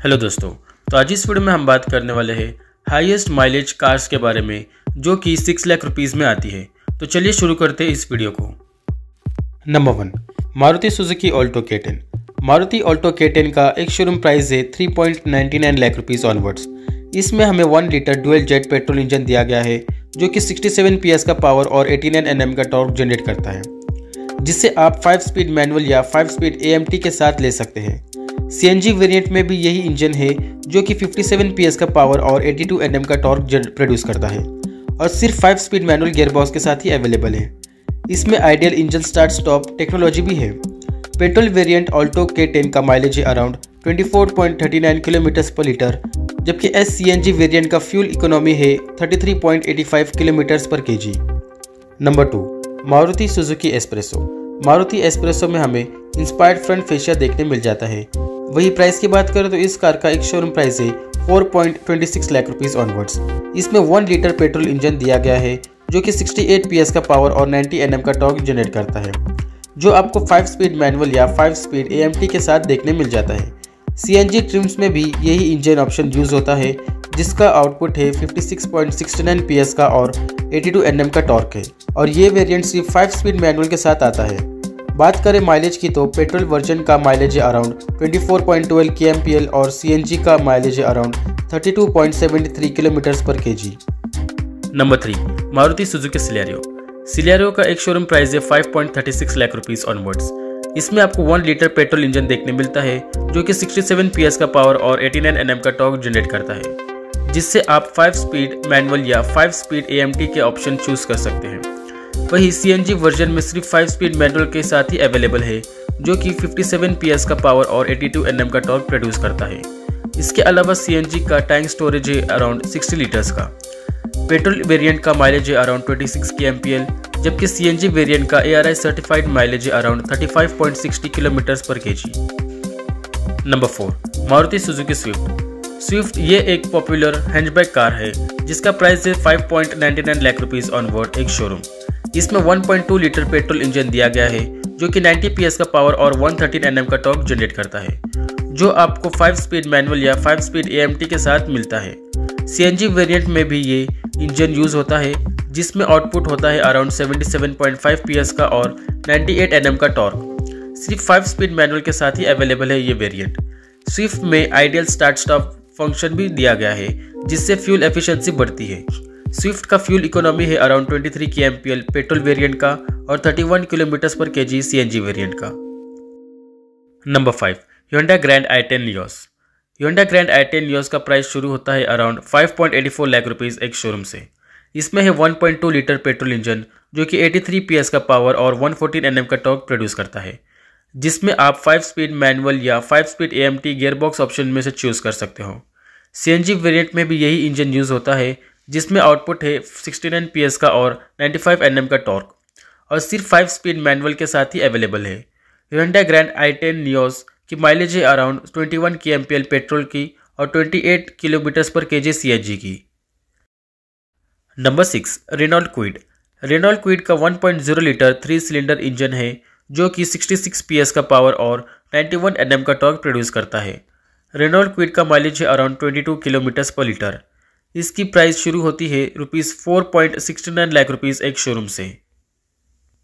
Hello दोस्तों तो आज इस वीडियो में हम बात करने वाले हैं हाईएस्ट माइलेज कार्स के बारे में, जो कि सिक्स लाख रुपीज़ में आती है। तो चलिए शुरू करते हैं इस वीडियो को। Number one Maruti Suzuki Alto K ten Maruti Alto K ten का एक शोरूम प्राइस है 3.99 लाख रुपीज़ ऑनवर्ड्स इसमें हमें one litre dual jet petrol engine दिया गया है, जो कि सिक्सटी 67 पीएस का पावर और 89 एनएम का टॉर्क जनरेट करता है जिससे आप 5 स्पीड मैनुअल या 5 स्पीड एएमटी के साथ ले सकते हैं। सी वेरिएंट में भी यही इंजन है, जो कि 57 पीएस का पावर और 82 एनएम का टॉर्क प्रोड्यूस करता है। और सिर्फ़ 5 स्पीड मैनुअल गियरबॉक्स के साथ ही अवेलेबल है। इसमें ideal engine start stop technology भी है। Petrol variant Alto K ten का माइलेज है अराउंड 24.39 किलोमीटर पर लीटर जबकि एस सी वेरिएंट का फ्यूल इकोनॉमी है 33.85 kilometre per KG number two Maruti Suzuki Spresso Maruti Spresso में हमें इंस्पायर्ड फ्रंट फेशिया देखने मिल जाता है। वही प्राइस की बात करें तो इस कार का एक शोरूम प्राइस है 4.26 लाख रुपीस ऑनवर्ड्स इसमें वन लीटर पेट्रोल इंजन दिया गया है, जो कि 68 पीएस का पावर और 90 एनएम का टॉर्क जनरेट करता है, जो आपको 5 स्पीड मैनुअल या 5 स्पीड एएमटी के साथ देखने मिल जाता है। सीएनजी ट्रिम्स में भी यही इंजन ऑप्शन यूज़ होता है, जिसका आउटपुट है 56.69 पीएस का और 82 एनएम का टॉर्क है। और ये वेरिएंट सिर्फ़ फाइव स्पीड मैनुअल के साथ आता है। बात करें माइलेज की तो पेट्रोल वर्जन का माइलेज अराउंड 24.12 के और सीएनजी का माइलेज अराउंड 32.73 किलोमीटर पर के number three Maruti Suzuki Celerio Celerio का एक शोरूम प्राइस है 5.36 लाख रुपीस ऑनवर्ड्स इसमें आपको वन लीटर पेट्रोल इंजन देखने मिलता है, जो कि 67 पीएस का पावर और 89 एनएम का टॉर्क जनरेट करता है, जिससे आप 5 स्पीड मैनुअल या 5 स्पीड एएमटी के ऑप्शन चूज़ कर सकते हैं। वही सी वर्जन में सिर्फ़ 5 स्पीड मैनुअल के साथ ही अवेलेबल है, जो कि 57 पीएस का पावर और 82 एनएम का टॉर्क प्रोड्यूस करता है। इसके अलावा सीएनजी का टैंक स्टोरेज है अराउंड 60 लीटर्स का। पेट्रोल वेरिएंट का माइलेज है अराउंड 26 के जबकि सीएनजी वेरिएंट का ए सर्टिफाइड माइलेज है अराउंड 35.60 किलोमीटर पर के number four Maruti Suzuki Swift Swift ये एक पॉपुलर हैंडबैग कार है, जिसका प्राइस है 5.99 lakh rupees onward ex showroom इसमें 1.2 लीटर पेट्रोल इंजन दिया गया है, जो कि 90 पीएस का पावर और 113 एनएम का टॉर्क जनरेट करता है, जो आपको 5 स्पीड मैनुअल या 5 स्पीड एएमटी के साथ मिलता है। सीएनजी वेरिएंट में भी ये इंजन यूज़ होता है, जिसमें आउटपुट होता है अराउंड 77.5 पीएस का और 98 एनएम का टॉर्क सिर्फ़ 5 स्पीड मैनुअल के साथ ही अवेलेबल है ये वेरिएंट स्विफ्ट में आइडियल स्टार्ट स्टॉप फ़ंक्शन भी दिया गया है, जिससे फ्यूल एफिशिएंसी बढ़ती है। स्विफ्ट का फ्यूल इकोनॉमी है अराउंड 23 के एम पेट्रोल वेरिएंट का, और 31 kilometre per KG CNG variant का। Number five Hyundai Grand i ten Nios Hyundai Grand i ten Nios का प्राइस शुरू होता है around 5.84 lakh rupees ex showroom से। इसमें है 1.2 लीटर पेट्रोल इंजन जो कि 83 पीएस का पावर और 114 एनएम का टॉर्क प्रोड्यूस करता है। जिसमें आप 5 स्पीड मैनुअल या 5 स्पीड एएमटी गियरबॉक्स ऑप्शन में से चूज़ कर सकते हो। सीएनजी वेरिएंट में भी यही इंजन यूज़ होता है जिसमें आउटपुट है 69 पीएस का और 95 एनएम का टॉर्क। और सिर्फ़ फाइव स्पीड मैनुअल के साथ ही अवेलेबल है। Hyundai grand i ten Nios की माइलेज है अराउंड 21 के पेट्रोल की और 28 किलोमीटर्स पर के जी की। Number six Renault Kwid Renault Kwid का 1.0 लीटर थ्री सिलेंडर इंजन है, जो कि 66 पीएस का पावर और 91 एनएम का टॉर्क प्रोड्यूस करता है। रेनॉल्ड क्विड का माइलेज है अराउंड 22 किलोमीटर्स पर लीटर इसकी प्राइस शुरू होती है rupees four point sixty nine lakh rupees ex showroom से।